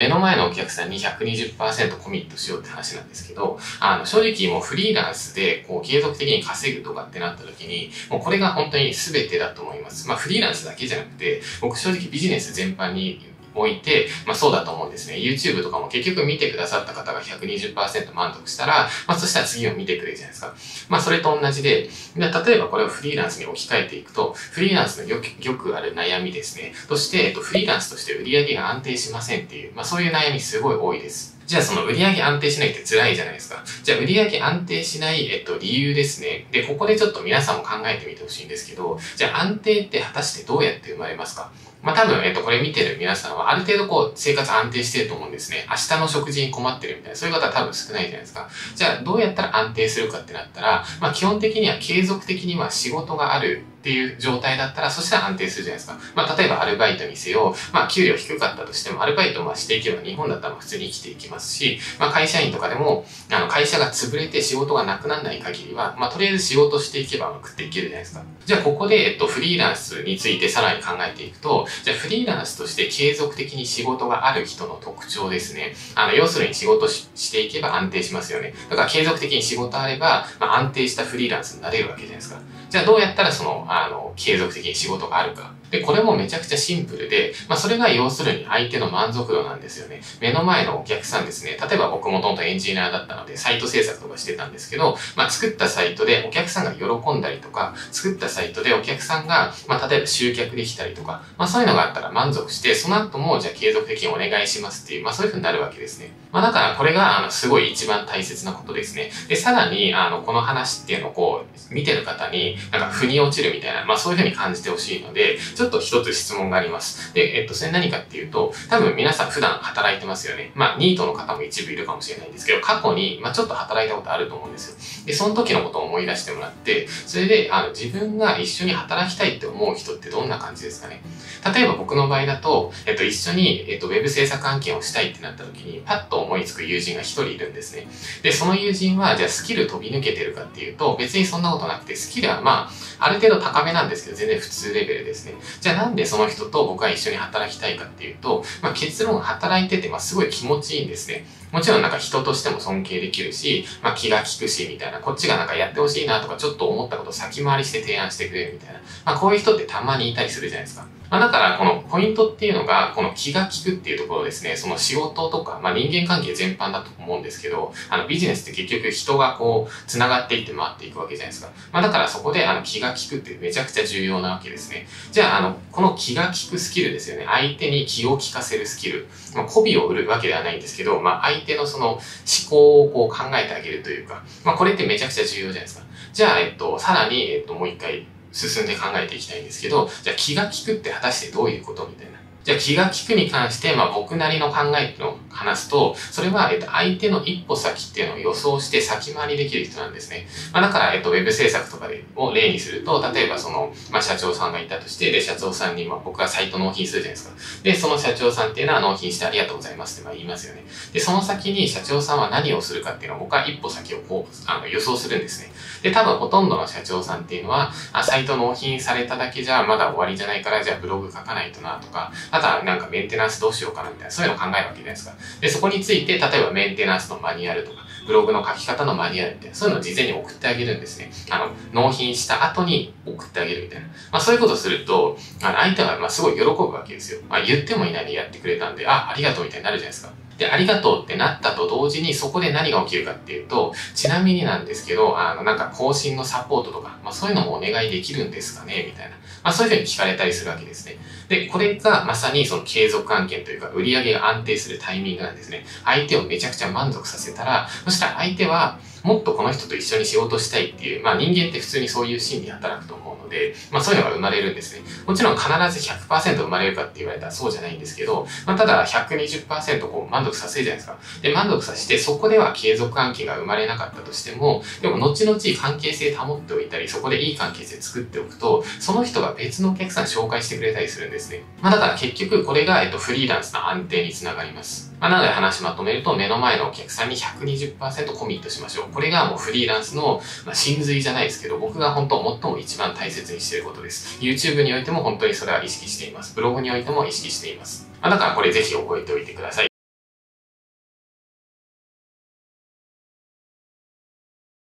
目の前のお客さんに120%コミットしようって話なんですけど、あの、正直もうフリーランスで、こう、継続的に稼ぐとかってなった時に、もうこれが本当に全てだと思います。まあ、フリーランスだけじゃなくて、僕正直ビジネス全般に置いて、まあそうだと思うんですね。YouTube とかも結局見てくださった方が120%満足したら、まあそしたら次を見てくれるじゃないですか。まあそれと同じで、例えばこれをフリーランスに置き換えていくと、フリーランスのよくよくある悩みですね。そして、えっと、フリーランスとして売り上げが安定しませんっていう、まあそういう悩みすごい多いです。じゃあその売上安定しないって辛いじゃないですか。じゃあ売上安定しない、えっと、理由ですね。で、ここでちょっと皆さんも考えてみてほしいんですけど、じゃあ安定って果たしてどうやって生まれますか？まあ多分、えっと、これ見てる皆さんはある程度こう、生活安定してると思うんですね。明日の食事に困ってるみたいな、そういう方は多分少ないじゃないですか。じゃあ、どうやったら安定するかってなったら、まあ基本的には継続的には仕事があるっていう状態だったら、そしたら安定するじゃないですか。まあ、例えばアルバイトにせよ、まあ、給料低かったとしても、アルバイトをしていけば日本だったら普通に生きていきますし、まあ、会社員とかでも、あの、会社が潰れて仕事がなくならない限りは、まあ、とりあえず仕事していけば食っていけるじゃないですか。じゃあ、ここで、えっと、フリーランスについてさらに考えていくと、じゃあ、フリーランスとして継続的に仕事がある人の特徴ですね。あの、要するに仕事していけば安定しますよね。だから継続的に仕事あれば、まあ、安定したフリーランスになれるわけじゃないですか。じゃあどうやったらその、あの、継続的に仕事があるか。で、これもめちゃくちゃシンプルで、まあそれが要するに相手の満足度なんですよね。目の前のお客さんですね。例えば僕もともとエンジニアだったので、サイト制作とかしてたんですけど、まあ作ったサイトでお客さんが喜んだりとか、作ったサイトでお客さんが、まあ例えば集客できたりとか、まあそういうのがあったら満足して、その後もじゃあ継続的にお願いしますっていう、まあそういう風になるわけですね。まあだからこれが、あの、すごい一番大切なことですね。で、さらに、あの、この話っていうのをこう、見てる方に、なんか腑に落ちるみたいな、まあそういう風に感じてほしいので、ちょっと一つ質問があります。で、えっと、それ何かっていうと、多分皆さん普段働いてますよね。まあ、ニートの方も一部いるかもしれないんですけど、過去に、まあちょっと働いたことあると思うんですよ。で、その時のことを思い出してもらって、それで、あの、自分が一緒に働きたいって思う人ってどんな感じですかね。例えば僕の場合だと、えっと、一緒に、えっと、ウェブ制作案件をしたいってなった時に、パッと思いつく友人が一人いるんですね。で、その友人は、じゃあスキル飛び抜けてるかっていうと、別にそんなことなくて、スキルはまあ、ある程度高めなんですけど、全然普通レベルですね。じゃあなんでその人と僕は一緒に働きたいかっていうと、まあ、結論働いてて、まあ、すごい気持ちいいんですね。もちろんなんか人としても尊敬できるし、まあ気が利くし、みたいな、こっちがなんかやってほしいなとかちょっと思ったことを先回りして提案してくれるみたいな。まあこういう人ってたまにいたりするじゃないですか。まあだからこのポイントっていうのが、この気が利くっていうところですね、その仕事とか、まあ人間関係全般だと思うんですけど、あのビジネスって結局人がこう、繋がっていって回っていくわけじゃないですか。まあだからそこであの気が利くってめちゃくちゃ重要なわけですね。じゃああの、この気が利くスキルですよね。相手に気を利かせるスキル。まあ媚びを売るわけではないんですけど、まあ相手のその思考をこう考えてあげるというか、まあこれってめちゃくちゃ重要じゃないですか。じゃあ、えっと、さらに、えっと、もう一回進んで考えていきたいんですけど、じゃあ気が利くって果たしてどういうことみたいな。じゃあ気が利くに関して、まあ僕なりの考えっていうのを話すと、それは、えっと、相手の一歩先っていうのを予想して先回りできる人なんですね。まあだから、えっと、ウェブ制作とかでを例にすると、例えばその、まあ社長さんがいたとして、で、社長さんに、まあ僕がサイト納品するじゃないですか。で、その社長さんっていうのは納品してありがとうございますってま言いますよね。で、その先に社長さんは何をするかっていうのを僕は一歩先をこう、あの予想するんですね。で、多分ほとんどの社長さんっていうのは、あ、サイト納品されただけじゃまだ終わりじゃないから、じゃあブログ書かないとなとか、あとはなんかメンテナンスどうしようかなみたいな、そういうの考えるわけじゃないですか。で、そこについて、例えばメンテナンスのマニュアルとか、ブログの書き方のマニュアルみたいな、そういうのを事前に送ってあげるんですね。あの、納品した後に送ってあげるみたいな。まあそういうことをすると、あの相手はまあすごい喜ぶわけですよ。まあ言ってもいないでやってくれたんで、あ、ありがとうみたいになるじゃないですか。で、ありがとうってなったと同時にそこで何が起きるかっていうと、ちなみになんですけど、あの、なんか更新のサポートとか、まあそういうのもお願いできるんですかねみたいな。まあそういうふうに聞かれたりするわけですね。で、これがまさにその継続案件というか、売り上げが安定するタイミングなんですね。相手をめちゃくちゃ満足させたら、そしたら相手は、もっとこの人と一緒に仕事したいっていう、まあ人間って普通にそういう心理働くと思うので、まあそういうのが生まれるんですね。もちろん必ず100%生まれるかって言われたらそうじゃないんですけど、まあただ120%こう満足させるじゃないですか。で、満足させて、そこでは継続案件が生まれなかったとしても、でも後々関係性保っておいたり、そこでいい関係性作っておくと、その人が別のお客さん紹介してくれたりするんですね。まあだから結局これが、えっと、フリーランスの安定につながります。まあ、なので話まとめると、目の前のお客さんに120%コミットしましょう。これがもうフリーランスの、まあ、真髄じゃないですけど、僕が本当最も一番大切にしていることです。YouTube においても本当にそれは意識しています。ブログにおいても意識しています。まあ、だからこれぜひ覚えておいてください。